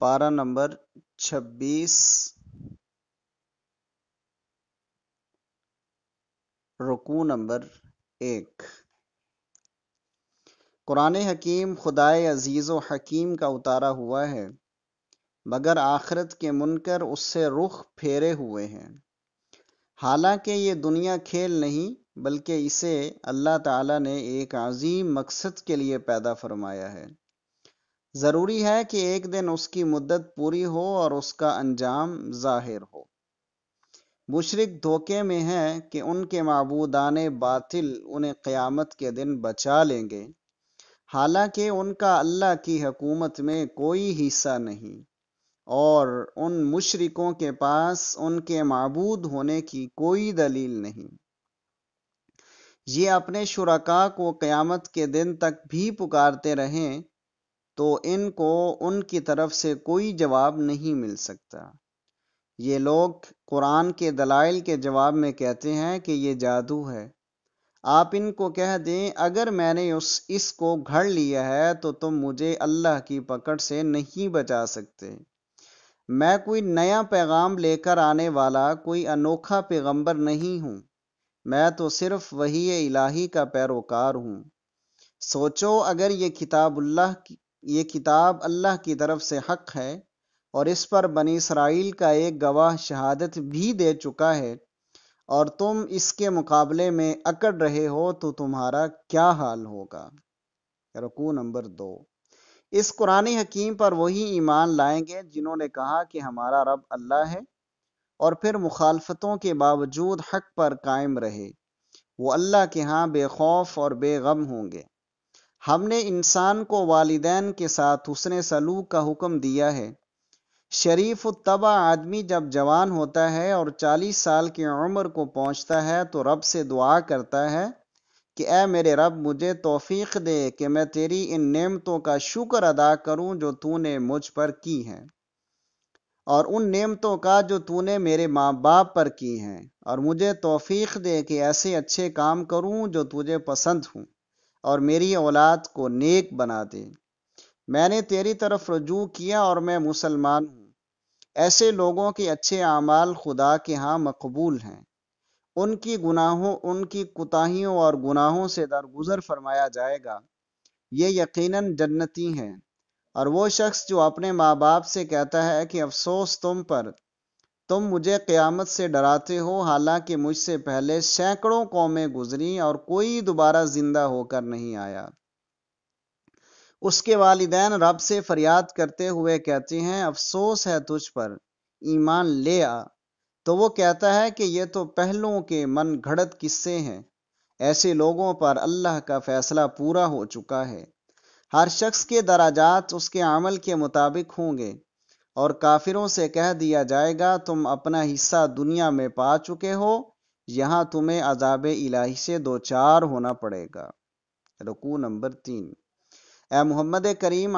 पारा नंबर 26 रुकू नंबर एक कुरान हकीम खुदाए अजीज व हकीम का उतारा हुआ है मगर आखिरत के मुनकर उससे रुख फेरे हुए हैं हालाँकि ये दुनिया खेल नहीं, बल्कि इसे अल्लाह ताला ने एक अजीम मकसद के लिए पैदा फरमाया है। ज़रूरी है कि एक दिन उसकी मुद्दत पूरी हो और उसका अंजाम ज़ाहिर हो। मुशरक धोखे में है कि उनके मबूदान बातिल उन्हें क़यामत के दिन बचा लेंगे। हालाँकि उनका अल्लाह की हकूमत में कोई हिस्सा नहीं। और उन मुशरिकों के पास उनके मबूद होने की कोई दलील नहीं। ये अपने शुरका को क़यामत के दिन तक भी पुकारते रहें तो इनको उनकी तरफ़ से कोई जवाब नहीं मिल सकता। ये लोग कुरान के दलाइल के जवाब में कहते हैं कि ये जादू है। आप इनको कह दें, अगर मैंने उस, इसको घड़ लिया है तो तुम मुझे अल्लाह की पकड़ से नहीं बचा सकते। मैं कोई नया पैगाम लेकर आने वाला कोई अनोखा पैगंबर नहीं हूँ। मैं तो सिर्फ़ वही इलाही का पैरोकार हूँ। सोचो अगर ये किताबुल्लाह ये किताब अल्लाह की तरफ़ से हक है और इस पर बनी इसराइल का एक गवाह शहादत भी दे चुका है और तुम इसके मुकाबले में अकड़ रहे हो तो तुम्हारा क्या हाल होगा? रकू नंबर दो। इस कुरान हकीम पर वही ईमान लाएँगे जिन्होंने कहा कि हमारा रब अल्लाह है और फिर मुखालफतों के बावजूद हक पर कायम रहे। वो अल्लाह के यहाँ बेखौफ और बेगम होंगे। हमने इंसान को वालिदैन के साथ उसने सलूक का हुक्म दिया है। शरीफ तबा आदमी जब जवान होता है और 40 साल की उम्र को पहुँचता है तो रब से दुआ करता है कि ए मेरे रब, मुझे तौफीक दे कि मैं तेरी इन नेमतों का शुक्र अदा करूँ जो तूने मुझ पर की हैं। और उन नेमतों का जो तूने मेरे माँ बाप पर की हैं। और मुझे तौफीक दे कि ऐसे अच्छे काम करूँ जो तुझे पसंद हूँ और मेरी औलाद को नेक बना दे। मैंने तेरी तरफ़ रजू किया और मैं मुसलमान हूँ। ऐसे लोगों के अच्छे अमाल खुदा के यहाँ मकबूल हैं। उनकी गुनाहों, उनकी कुताहियों और गुनाहों से दरगुजर फरमाया जाएगा। ये यकीनन जन्नती हैं। और वो शख्स जो अपने माँ बाप से कहता है कि, अफसोस तुम पर, तुम मुझे क़यामत से डराते हो, हालाँकि मुझसे पहले सैकड़ों कौमें गुजरी और कोई दोबारा ज़िंदा होकर नहीं आया। उसके वालिदैन रब से फरियाद करते हुए कहते हैं, अफसोस है तुझ पर, ईमान ले आ। तो वो कहता है कि ये तो पहलुओं के मन घड़त किस्से हैं। ऐसे लोगों पर अल्लाह का फैसला पूरा हो चुका है। हर शख्स के दराजात उसके अमल के मुताबिक होंगे और काफिरों से कह दिया जाएगा, तुम अपना हिस्सा दुनिया में पा चुके हो, यहाँ तुम्हें अजाब इलाही से दो चार होना पड़ेगा। रुकू नंबर तीन। ए मोहम्मद करीम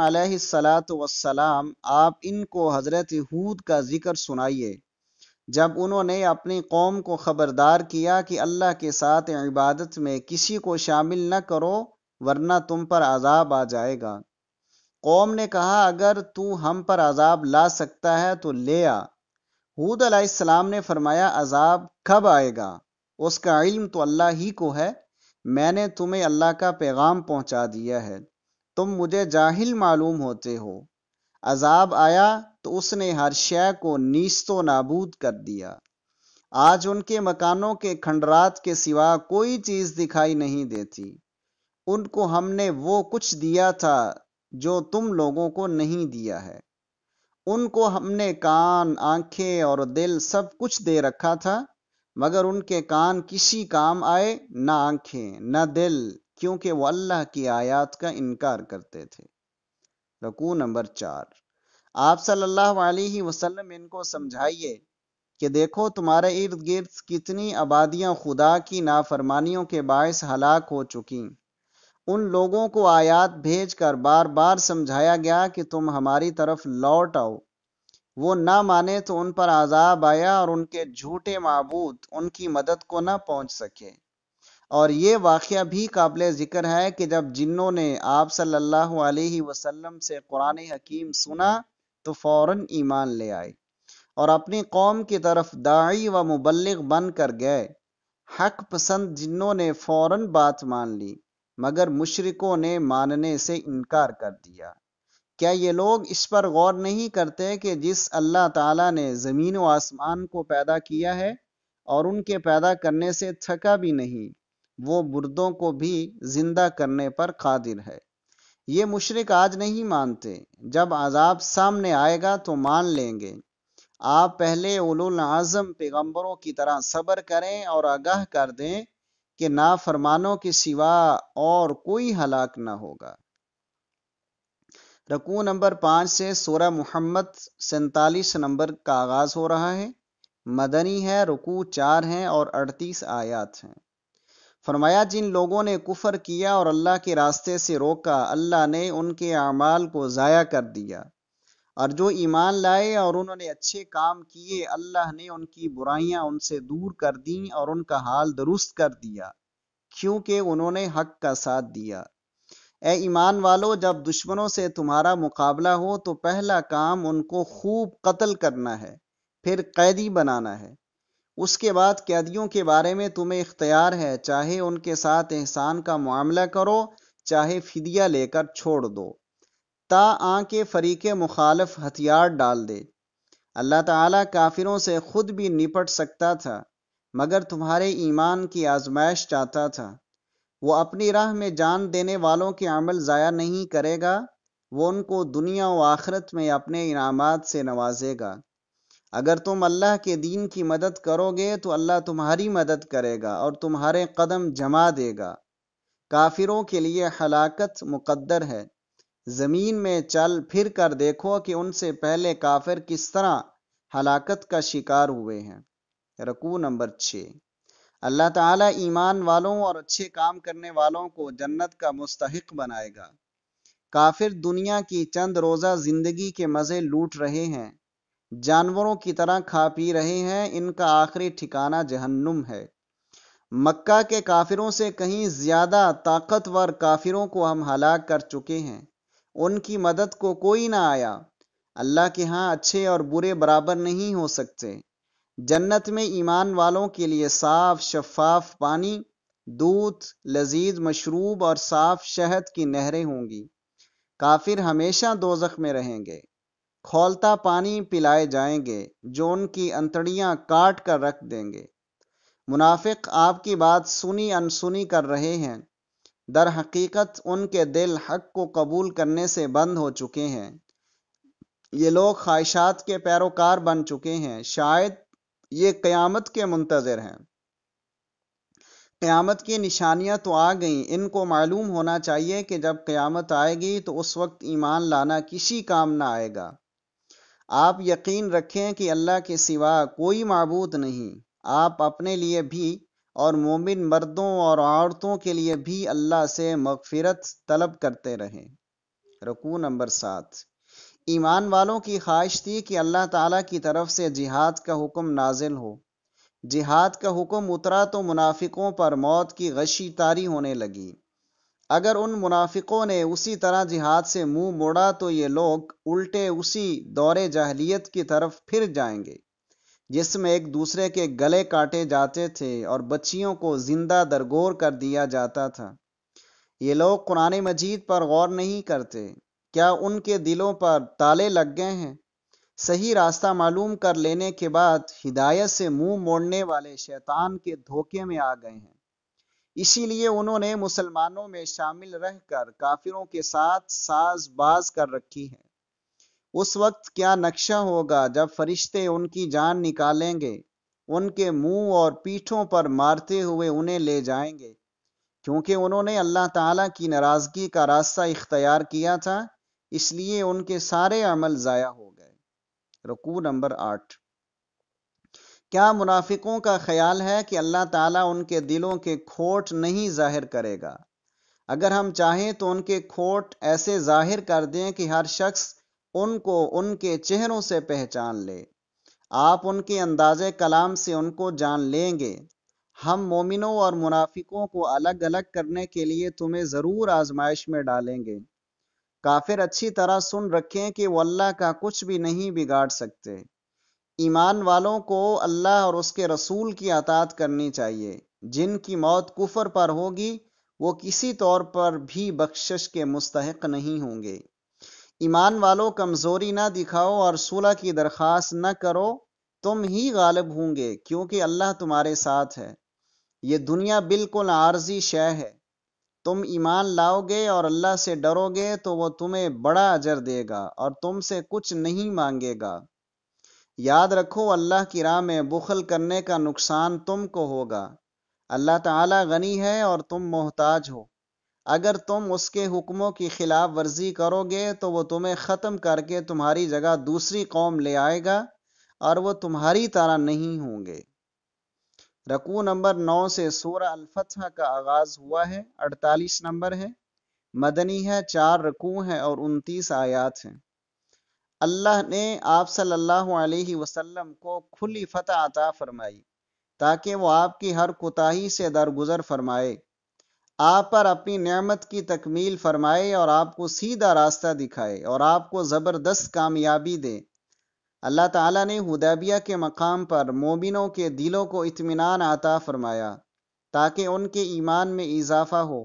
वसलाम आप इनको हज़रत हूद का ज़िक्र सुनाइए। जब उन्होंने अपनी कौम को खबरदार किया कि अल्लाह के साथ इबादत में किसी को शामिल न करो, वरना तुम पर आज़ाब आ जाएगा। कौम ने कहा, अगर तू हम पर आज़ाब ला सकता है तो ले आ। हूद अलैहिस्सलाम ने फरमाया, अजाब कब आएगा? उसका इल्म तो अल्लाह ही को है। मैंने तुम्हें अल्लाह का पैगाम पहुँचा दिया है। तुम मुझे जाहिल मालूम होते हो। अजाब आया तो उसने हर शय को नीस्तो नाबूद कर दिया। आज उनके मकानों के खंडरात के सिवा कोई चीज़ दिखाई नहीं देती। उनको हमने वो कुछ दिया था जो तुम लोगों को नहीं दिया है। उनको हमने कान, आँखें और दिल सब कुछ दे रखा था, मगर उनके कान किसी काम आए, ना आँखें, न दिल, क्योंकि वो अल्लाह की आयात का इनकार करते थे। रकू नंबर चार। आप सल्लल्लाहु अलैहि वसल्लम, इनको समझाइए कि देखो तुम्हारे इर्द गिर्द कितनी आबादियाँ खुदा की नाफरमानियों के बायस हलाक हो चुकी। उन लोगों को आयात भेजकर बार बार समझाया गया कि तुम हमारी तरफ़ लौट आओ। वो ना माने तो उन पर आजाब आया और उनके झूठे मबूद उनकी मदद को ना पहुँच सके। और ये वाक़ भी काबिल ज़िक्र है कि जब जिन्नों ने आप सल्लल्लाहु अलैहि वसल्लम से कुरान हकीम सुना तो फ़ौर ईमान ले आए और अपनी कौम की तरफ़ दाई व मुबल्लिग बन कर गए। हक पसंद जिन्नों ने फ़ौरन बात मान ली, मगर मुशरिकों ने मानने से इनकार कर दिया। क्या ये लोग इस पर गौर नहीं करते कि जिस अल्लाह ताला ने ज़मीन व आसमान को पैदा किया है और उनके पैदा करने से थका भी नहीं? वो बुर्दों को भी ज़िंदा करने पर कादिर है। ये मुशरक आज नहीं मानते। जब आज़ाब सामने आएगा तो मान लेंगे। आप पहले उलुल पैगंबरों की तरह सब्र करें और आगाह कर दें कि नाफरमानों के सिवा और कोई हलाक न होगा। रकू नंबर पाँच से सोरह मोहम्मद सैतालीस नंबर का आगाज़ हो रहा है। मदनी है, रुकू चार हैं और अड़तीस आयात हैं। फरमाया, जिन लोगों ने कुफर किया और अल्लाह के रास्ते से रोका, अल्लाह ने उनके अमाल को ज़ाया कर दिया। और जो ईमान लाए और उन्होंने अच्छे काम किए, अल्लाह ने उनकी बुराइयाँ उनसे दूर कर दी और उनका हाल दुरुस्त कर दिया, क्योंकि उन्होंने हक का साथ दिया। ए ईमान वालों, जब दुश्मनों से तुम्हारा मुकाबला हो तो पहला काम उनको खूब कत्ल करना है, फिर कैदी बनाना है। उसके बाद कैदियों के बारे में तुम्हें इख्तियार है, चाहे उनके साथ एहसान का मामला करो, चाहे फिदिया लेकर छोड़ दो। ता आके फरीक मुखालफ हथियार डाल दे। अल्लाह ताला काफिरों से खुद भी निपट सकता था, मगर तुम्हारे ईमान की आजमाइश चाहता था। वो अपनी राह में जान देने वालों के अमल ज़ाया नहीं करेगा, वो उनको दुनिया व आखरत में अपने इनामात से नवाजेगा। अगर तुम अल्लाह के दीन की मदद करोगे तो अल्लाह तुम्हारी मदद करेगा और तुम्हारे कदम जमा देगा। काफिरों के लिए हलाकत मुकद्दर है। ज़मीन में चल फिर कर देखो कि उनसे पहले काफिर किस तरह हलाकत का शिकार हुए हैं। रकू नंबर छः। अल्लाह ताला ईमान वालों और अच्छे काम करने वालों को जन्नत का मुस्तहिक बनाएगा। काफिर दुनिया की चंद रोजा ज़िंदगी के मज़े लूट रहे हैं। जानवरों की तरह खा पी रहे हैं, इनका आखिरी ठिकाना जहन्नुम है। मक्का के काफिरों से कहीं ज़्यादा ताकतवर काफिरों को हम हलाक कर चुके हैं। उनकी मदद को कोई ना आया। अल्लाह के यहाँ अच्छे और बुरे बराबर नहीं हो सकते। जन्नत में ईमान वालों के लिए साफ़ शफाफ पानी दूध लजीज मशरूब और साफ़ शहद की नहरें होंगी। काफिर हमेशा दोजख में रहेंगे। खोलता पानी पिलाए जाएँगे, जो उनकी अंतड़ियाँ काट कर रख देंगे। मुनाफिक आपकी बात सुनी अनसुनी कर रहे हैं। दर हकीकत उनके दिल हक को कबूल करने से बंद हो चुके हैं। ये लोग ख्वाहिशात के पैरोकार बन चुके हैं। शायद ये क़यामत के मुंतजर हैं। क़यामत की निशानियाँ तो आ गई। इनको मालूम होना चाहिए कि जब क़यामत आएगी तो उस वक्त ईमान लाना किसी काम ना आएगा। आप यकीन रखें कि अल्लाह के सिवा कोई मबूद नहीं। आप अपने लिए भी और मोमिन मर्दों और औरतों के लिए भी अल्लाह से मगफिरत तलब करते रहें। रकू नंबर सात। ईमान वालों की ख्वाहिश थी कि अल्लाह ताला की तरफ़ से जिहाद का हुक्म नाजिल हो। जिहाद का हुक्म उतरा तो मुनाफिकों पर मौत की गशी तारी होने लगी। अगर उन मुनाफिकों ने उसी तरह जिहाद से मुँह मोड़ा तो ये लोग उल्टे उसी दौरे जहलीत की तरफ़ फिर जाएँगे, जिसमें एक दूसरे के गले काटे जाते थे और बच्चियों को ज़िंदा दरगोर कर दिया जाता था। ये लोग कुरान मजीद पर गौर नहीं करते। क्या उनके दिलों पर ताले लग गए हैं? सही रास्ता मालूम कर लेने के बाद हिदायत से मुँह मोड़ने वाले शैतान के धोखे में आ गए हैं। इसीलिए उन्होंने मुसलमानों में शामिल रहकर काफिरों के साथ साजबाज कर रखी है। उस वक्त क्या नक्शा होगा जब फरिश्ते उनकी जान निकालेंगे, उनके मुँह और पीठों पर मारते हुए उन्हें ले जाएँगे? क्योंकि उन्होंने अल्लाह ताला की नाराज़गी का रास्ता इख्तियार किया था, इसलिए उनके सारे अमल ज़ाया हो गए। रकू नंबर आठ। क्या मुनाफिकों का ख्याल है कि अल्लाह ताला उनके दिलों के खोट नहीं ज़ाहिर करेगा? अगर हम चाहें तो उनके खोट ऐसे ज़ाहिर कर दें कि हर शख्स उनको उनके चेहरों से पहचान ले। आप उनके अंदाजे कलाम से उनको जान लेंगे। हम मोमिनों और मुनाफिकों को अलग अलग करने के लिए तुम्हें ज़रूर आजमाइश में डालेंगे। काफिर अच्छी तरह सुन रखें कि वो अल्लाह का कुछ भी नहीं बिगाड़ सकते। ईमान वालों को अल्लाह और उसके रसूल की अतात करनी चाहिए। जिनकी मौत कुफर पर होगी, वो किसी तौर पर भी बख्शिश के मुस्तक नहीं होंगे। ईमान वालों कमज़ोरी ना दिखाओ और सुलह की दरख्वास्त न करो। तुम ही गालिब होंगे, क्योंकि अल्लाह तुम्हारे साथ है। ये दुनिया बिल्कुल आर्जी शय है। तुम ईमान लाओगे और अल्लाह से डरोगे तो वो तुम्हें बड़ा अजर देगा और तुमसे कुछ नहीं मांगेगा। याद रखो, अल्लाह की राह में बुखल करने का नुकसान तुमको होगा। अल्लाह ताला गनी है और तुम मोहताज हो। अगर तुम उसके हुक्मों की खिलाफ वर्जी करोगे तो वो तुम्हें ख़त्म करके तुम्हारी जगह दूसरी कौम ले आएगा और वो तुम्हारी तरह नहीं होंगे। रकू नंबर नौ से सूरह अल का आगाज़ हुआ है, अड़तालीस नंबर है। मदनी है, चार रकू है और उनतीस आयात हैं। अल्लाह ने आप सल्लल्लाहु अलैहि वसल्लम को खुली फतह अता फरमाई, ताकि वो आपकी हर कोताही से दरगुजर फरमाए। आप पर अपनी नियामत की तकमील फरमाए और आपको सीधा रास्ता दिखाए और आपको ज़बरदस्त कामयाबी दे। अल्लाह ताला ने हुदैबिया के मकाम पर मोमिनों के दिलों को इत्मीनान आता फरमाया, ताकि उनके ईमान में इजाफा हो,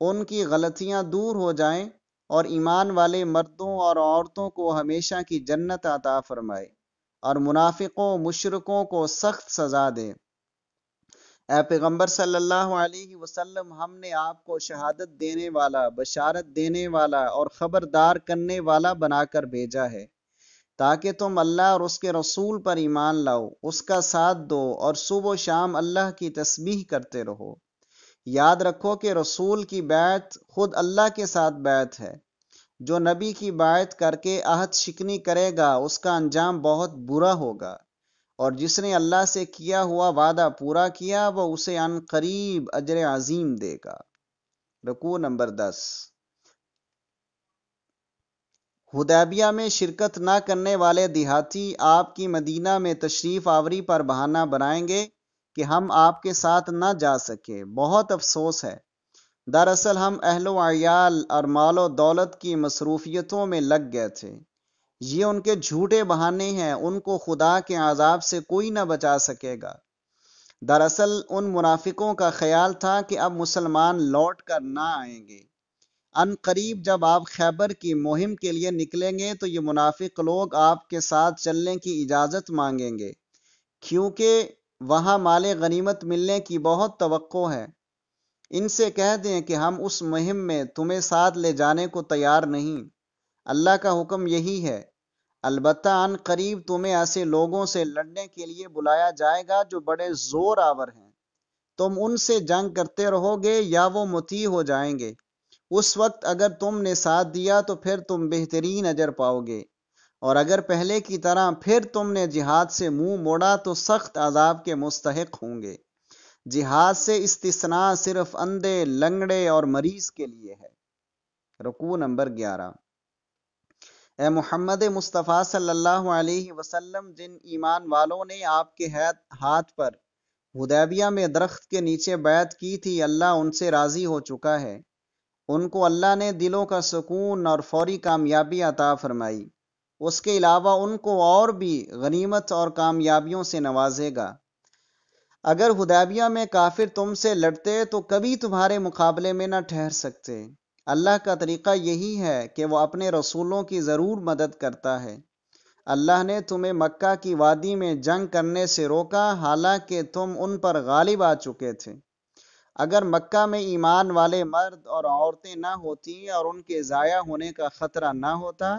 उनकी गलतियाँ दूर हो जाएँ और ईमान वाले मर्दों और औरतों को हमेशा की जन्नत आता फरमाए और मुनाफिकों, मुशरकों को सख्त सजा दे। ए पैगंबर सल्लल्लाहु अलैहि वसल्लम, हमने आपको शहादत देने वाला, बशारत देने वाला और खबरदार करने वाला बनाकर भेजा है, ताकि तुम अल्लाह और उसके रसूल पर ईमान लाओ, उसका साथ दो और सुबह शाम अल्लाह की तस्बीह करते रहो। याद रखो कि रसूल की बैत खुद अल्लाह के साथ बैत है। जो नबी की बैत करके आहत शिकनी करेगा, उसका अंजाम बहुत बुरा होगा। और जिसने अल्लाह से किया हुआ वादा पूरा किया वह उसे अन करीब अजर अजीम देगा। रकू नंबर दस। हुदैबिया में शिरकत न करने वाले देहाती आपकी मदीना में तशरीफ़ आवरी पर बहाना बनाएँगे कि हम आपके साथ न जा सके। बहुत अफसोस है। दरअसल हम अहलो अयाल और मालो दौलत की मसरूफियतों में लग गए थे। ये उनके झूठे बहाने हैं। उनको खुदा के आजाब से कोई ना बचा सकेगा। दरअसल उन मुनाफिकों का ख्याल था कि अब मुसलमान लौट कर ना आएँगे। अन करीब जब आप खैबर की मुहिम के लिए निकलेंगे तो ये मुनाफिक लोग आपके साथ चलने की इजाज़त मांगेंगे। क्योंकि वहाँ माले गनीमत मिलने की बहुत तो है। इनसे कह दें कि हम उस मुहिम में तुम्हें साथ ले जाने को तैयार नहीं। अल्लाह का हुक्म यही है। अलबत्ता अन करीब तुम्हें ऐसे लोगों से लड़ने के लिए बुलाया जाएगा जो बड़े ज़ोर आवर हैं। तुम उनसे जंग करते रहोगे या वो मुती हो जाएँगे। उस वक्त अगर तुमने साथ दिया तो फिर तुम बेहतरीन अजर पाओगे। और अगर पहले की तरह फिर तुमने जिहाद से मुँह मोड़ा तो सख्त अजाब के मुस्तक होंगे। जिहाद से इस्तना सिर्फ़ अंधे, लंगड़े और मरीज़ के लिए है। रुकू नंबर ग्यारह। ए मोहम्मद मुस्तफ़ा सल्लल्लाहु अलैहि वसल्लम, जिन ईमान वालों ने आपके हाथ पर हुदैबिया में दरख्त के नीचे बैत की थी, अल्लाह उनसे राज़ी हो चुका है। उनको अल्लाह ने दिलों का सुकून और फौरी कामयाबी अता फरमाई। उसके अलावा उनको और भी गनीमत और कामयाबियों से नवाजेगा। अगर हुदैबिया में काफिर तुमसे लड़ते तो कभी तुम्हारे मुकाबले में ना ठहर सकते। अल्लाह का तरीका यही है कि वह अपने रसूलों की ज़रूर मदद करता है। अल्लाह ने तुम्हें मक्का की वादी में जंग करने से रोका, हालाँकि तुम उन पर गालिब आ चुके थे। अगर मक्का में ईमान वाले मर्द और औरतें ना होती और उनके ज़ाया होने का ख़तरा ना होता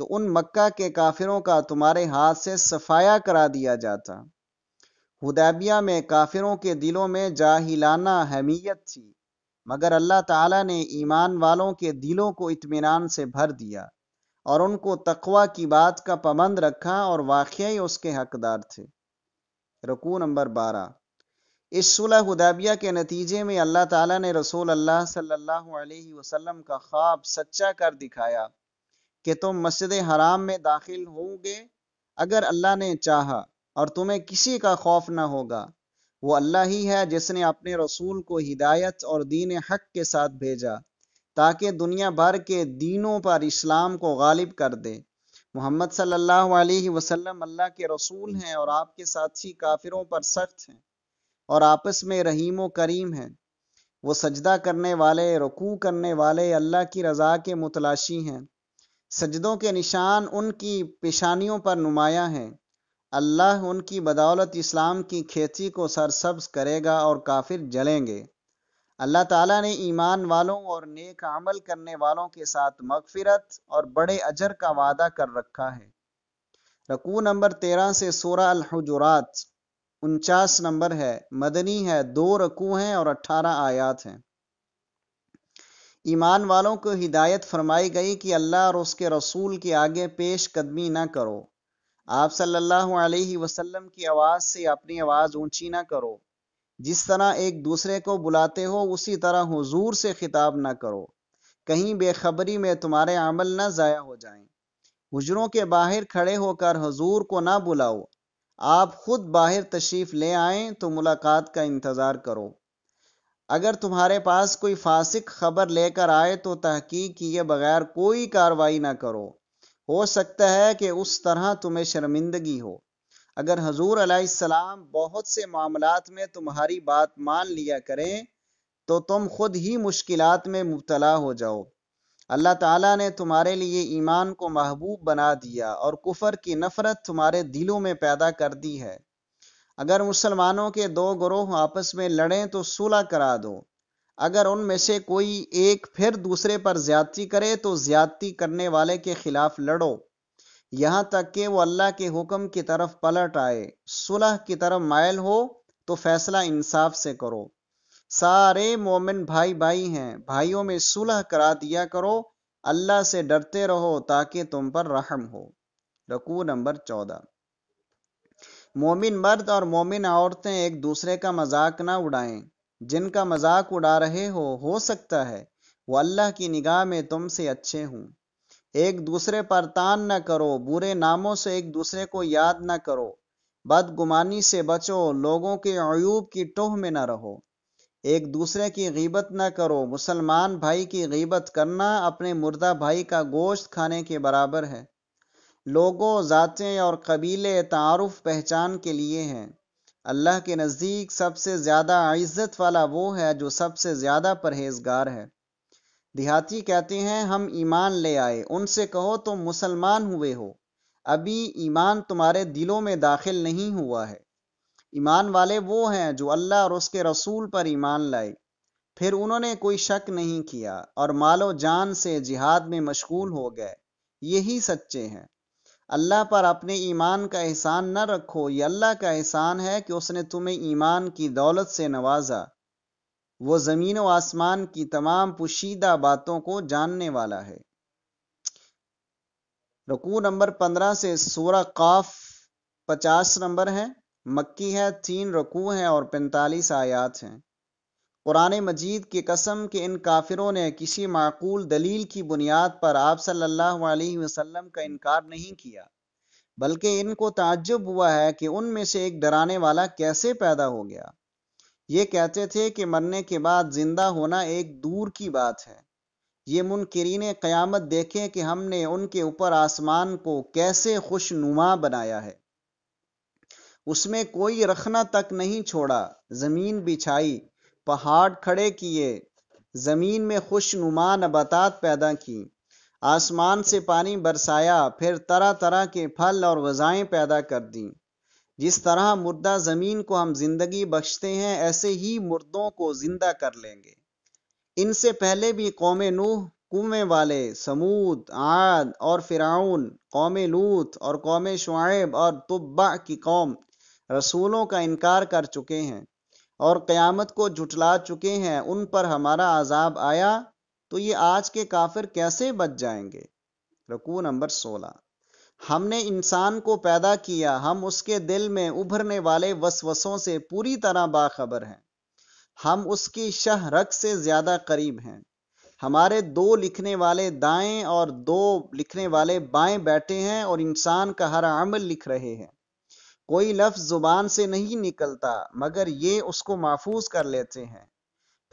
तो उन मक्का के काफिरों का तुम्हारे हाथ से सफाया करा दिया जाता। हुदैबिया में काफिरों के दिलों में जाहिलाना हमीयत थी, मगर अल्लाह ताला ने ईमान वालों के दिलों को इत्मीनान से भर दिया और उनको तकवा की बात का पाबंद रखा और वाकई उसके हकदार थे। रकू नंबर बारह। इस सुलह हुदैबिया के नतीजे में अल्लाह ताला ने रसूल अल्लाह सल्लल्लाहु अलैहि वसल्लम का ख्वाब सच्चा कर दिखाया। कि तुम मस्जिद हराम में दाखिल होंगे, अगर अल्लाह ने चाहा और तुम्हें किसी का खौफ ना होगा। वो अल्लाह ही है जिसने अपने रसूल को हिदायत और दीन हक के साथ भेजा, ताकि दुनिया भर के दीनों पर इस्लाम को गालिब कर दे। मोहम्मद सल्लल्लाहु अलैहि वसल्लम अल्लाह के रसूल हैं और आपके साथी काफिरों पर सख्त हैं और आपस में रहीम व करीम हैं। वो सजदा करने वाले, रकू करने वाले अल्लाह की रजा के मुतलाशी हैं। सजदों के निशान उनकी पेशानियों पर नुमाया हैं। अल्लाह उनकी बदौलत इस्लाम की खेती को सरसब्ज करेगा और काफिर जलेंगे। अल्लाह ताला ने ईमान वालों और नेक अमल करने वालों के साथ मगफिरत और बड़े अजर का वादा कर रखा है। रकू नंबर तेरह से सोलह अलहजुरात, उनचास नंबर है, मदनी है, दो रकू हैं और अट्ठारह आयात हैं। ईमान वालों को हिदायत फरमाई गई कि अल्लाह और उसके रसूल के आगे पेश कदमी ना करो। आप सल्लल्लाहु अलैहि वसल्लम की आवाज़ से अपनी आवाज़ ऊँची ना करो। जिस तरह एक दूसरे को बुलाते हो, उसी तरह हुजूर से खिताब ना करो। कहीं बेखबरी में तुम्हारे अमल ना ज़ाया हो जाएँ। हुजरों के बाहर खड़े होकर हजूर को ना बुलाओ। आप खुद बाहर तशरीफ़ ले आए तो मुलाकात का इंतज़ार करो। अगर तुम्हारे पास कोई फासिक खबर लेकर आए तो तहकीक किए बगैर कोई कार्रवाई ना करो। हो सकता है कि उस तरह तुम्हें शर्मिंदगी हो। अगर हजूर अलैहिस्सलाम बहुत से मामलात में तुम्हारी बात मान लिया करें तो तुम खुद ही मुश्किलात में मुबतला हो जाओ। अल्लाह ताला ने तुम्हारे लिए ईमान को महबूब बना दिया और कुफर की नफरत तुम्हारे दिलों में पैदा कर दी है। अगर मुसलमानों के दो ग्रोह आपस में लड़ें तो सुलह करा दो। अगर उनमें से कोई एक फिर दूसरे पर ज्यादती करे तो ज्यादती करने वाले के खिलाफ लड़ो। यहाँ तक कि वो अल्लाह के हुक्म की तरफ़ पलट आए। सुलह की तरफ़ मायल हो तो फैसला इंसाफ से करो। सारे मोमिन भाई भाई हैं। भाइयों में सुलह करा दिया करो। अल्लाह से डरते रहो ताकि तुम पर रहम हो। रकू नंबर चौदह। मोमिन मर्द और मोमिन औरतें एक दूसरे का मज़ाक ना उड़ाएँ। जिनका मज़ाक उड़ा रहे हो हो सकता है। वो अल्लाह की निगाह में तुमसे अच्छे हों। एक दूसरे पर तान न करो, बुरे नामों से एक दूसरे को याद न करो। बदगुमानी से बचो, लोगों के अयूब की टोह में न रहो। एक दूसरे की गीबत न करो। मुसलमान भाई की गीबत करना अपने मुर्दा भाई का गोश्त खाने के बराबर है। लोगों, जातें और कबीले तारफ़ पहचान के लिए हैं। अल्लाह के नज़दीक सबसे ज़्यादा इज़्ज़त वाला वो है जो सबसे ज़्यादा परहेजगार है। देहाती कहते हैं, हम ईमान ले आए। उनसे कहो, तुम मुसलमान हुए हो। अभी ईमान तुम्हारे दिलों में दाखिल नहीं हुआ है। ईमान वाले वो हैं जो अल्लाह और उसके रसूल पर ईमान लाए। फिर उन्होंने कोई शक नहीं किया और मालो जान से जिहाद में मशगूल हो गए। यही सच्चे हैं। अल्लाह पर अपने ईमान का एहसान न रखो। ये अल्लाह का एहसान है कि उसने तुम्हें ईमान की दौलत से नवाजा। वो ज़मीन व आसमान की तमाम पुशीदा बातों को जानने वाला है। रकू नंबर पंद्रह से सूरह काफ पचास नंबर है। मक्की है, तीन रकू हैं और पैंतालीस आयात हैं। कुरान मजीद की कसम के इन काफिरों ने किसी माकूल दलील की बुनियाद पर आप सल्लल्लाहु अलैहि वसल्लम का इनकार नहीं किया, बल्कि इनको ताज्जुब हुआ है कि उनमें से एक डराने वाला कैसे पैदा हो गया। ये कहते थे कि मरने के बाद ज़िंदा होना एक दूर की बात है। ये मुनकरीन क़यामत देखें कि हमने उनके ऊपर आसमान को कैसे खुशनुमा बनाया है। उसमें कोई रखना तक नहीं छोड़ा, ज़मीन बिछाई पहाड़ खड़े किए, ज़मीन में खुशनुमा नबातात पैदा की, आसमान से पानी बरसाया, फिर तरह तरह के फल और गजाएँ पैदा कर दी। जिस तरह मुर्दा ज़मीन को हम ज़िंदगी बख्शते हैं, ऐसे ही मुर्दों को ज़िंदा कर लेंगे। इनसे पहले भी कौम नूह कुएँ वाले, समूद, आद और फिराउन, कौम लूत और कौम शुआब और तुब्बा की कौम रसूलों का इनकार कर चुके हैं। और क़यामत को झुटला चुके हैं, उन पर हमारा आजाब आया तो ये आज के काफिर कैसे बच जाएँगे? रकू नंबर सोलह। हमने इंसान को पैदा किया, हम उसके दिल में उभरने वाले वसवसों से पूरी तरह बाखबर हैं। हम उसकी शह रख से ज़्यादा करीब हैं। हमारे दो लिखने वाले दाएँ और दो लिखने वाले बाएँ बैठे हैं और इंसान का हर अमल लिख रहे हैं। कोई लफ्ज ज़ुबान से नहीं निकलता, मगर ये उसको महफूज कर लेते हैं।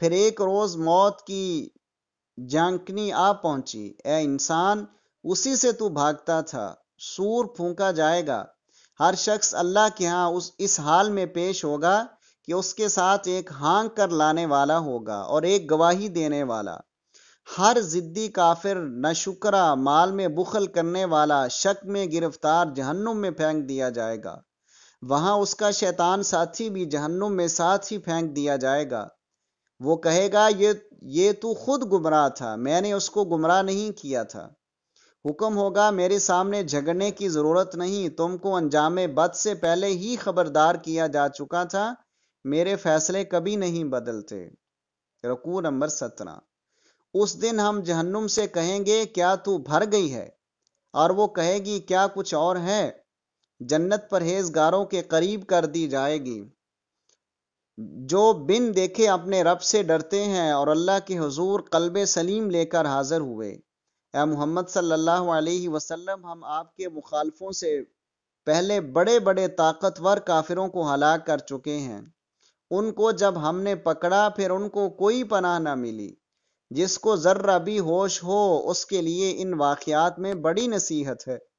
फिर एक रोज मौत की जानकनी आ पहुँची। ए इंसान, उसी से तू भागता था। सूर फूका जाएगा। हर शख्स अल्लाह के यहाँ उस, इस हाल में पेश होगा कि उसके साथ एक हांग कर लाने वाला होगा और एक गवाही देने वाला। हर जिद्दी काफिर न शुक्रा माल में बुखल करने वाला, शक में गिरफ़्तार जहन्नुम में फेंक दिया जाएगा। वहाँ उसका शैतान साथी भी जहन्नुम में साथ ही फेंक दिया जाएगा। वो कहेगा, ये ये तू खुद गुमराह था, मैंने उसको गुमराह नहीं किया था। हुक्म होगा, मेरे सामने झगड़ने की ज़रूरत नहीं, तुमको अंजाम बद से पहले ही खबरदार किया जा चुका था, मेरे फैसले कभी नहीं बदलते। रकू नंबर सत्रह। उस दिन हम जहन्नुम से कहेंगे, क्या तू भर गई है? और वो कहेगी, क्या कुछ और है? जन्नत परहेजगारों के करीब कर दी जाएगी। जो बिन देखे अपने रब से डरते हैं और अल्लाह के हजूर कल्ब सलीम लेकर हाजिर हुए। या मोहम्मद सल्लल्लाहु अलैहि वसल्लम, हम आपके मुखालफों से पहले बड़े बड़े ताकतवर काफिरों को हलाक कर चुके हैं। उनको जब हमने पकड़ा, फिर उनको कोई पनाह ना मिली। जिसको जर्रा भी होश हो, उसके लिए इन वाकयात में बड़ी नसीहत है।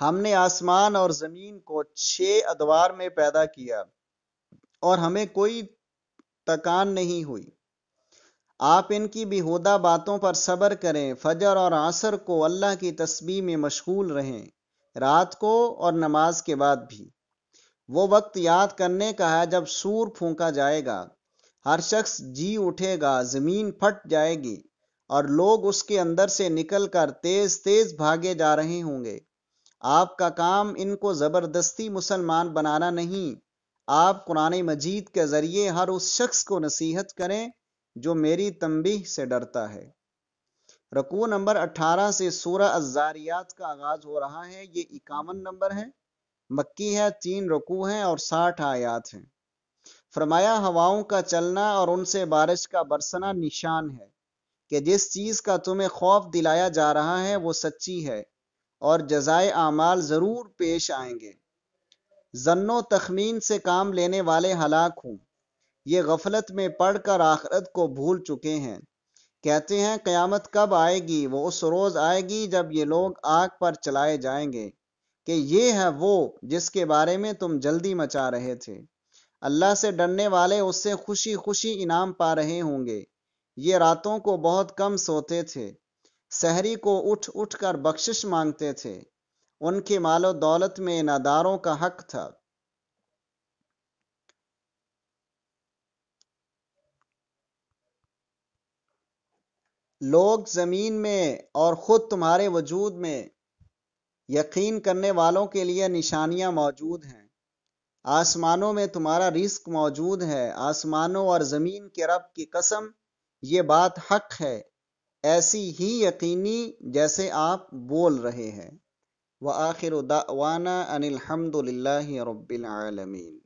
हमने आसमान और ज़मीन को छह अदवार में पैदा किया और हमें कोई तकान नहीं हुई। आप इनकी बेहुदा बातों पर सब्र करें, फजर और आसर को अल्लाह की तस्बीह में मशगूल रहें, रात को और नमाज़ के बाद भी। वो वक्त याद करने का है जब सूर फूका जाएगा, हर शख्स जी उठेगा, ज़मीन फट जाएगी और लोग उसके अंदर से निकलकर तेज तेज भागे जा रहे होंगे। आपका काम इनको ज़बरदस्ती मुसलमान बनाना नहीं। आप कुरान मजीद के ज़रिए हर उस शख्स को नसीहत करें जो मेरी तंबीह से डरता है। रकू नंबर 18 से सूरह अजारियात का आगाज़ हो रहा है। ये इक्यावन नंबर है। मक्की है, तीन रकू हैं और साठ आयात हैं। फरमाया, हवाओं का चलना और उनसे बारिश का बरसना निशान है कि जिस चीज़ का तुम्हें खौफ दिलाया जा रहा है, वो सच्ची है। और जजाय आमाल ज़रूर पेश आएँगे। जन्नो तखमीन से काम लेने वाले हलाक हूँ। ये गफलत में पढ़कर आखरत को भूल चुके हैं। कहते हैं, कयामत कब आएगी? वो उस रोज आएगी जब ये लोग आग पर चलाए जाएँगे कि ये है वो जिसके बारे में तुम जल्दी मचा रहे थे। अल्लाह से डरने वाले उससे खुशी खुशी इनाम पा रहे होंगे। ये रातों को बहुत कम सोते थे। सहरी को उठ उठ कर बख्शिश मांगते थे। उनकी मालो दौलत में नादारों का हक था। लोग ज़मीन में और खुद तुम्हारे वजूद में यकीन करने वालों के लिए निशानियाँ मौजूद हैं। आसमानों में तुम्हारा रिस्क मौजूद है। आसमानों और ज़मीन के रब की कसम, ये बात हक है। ऐसी ही यकीनी जैसे आप बोल रहे हैं। व आखिर दावाना अनिल रब्बिल आलमीन।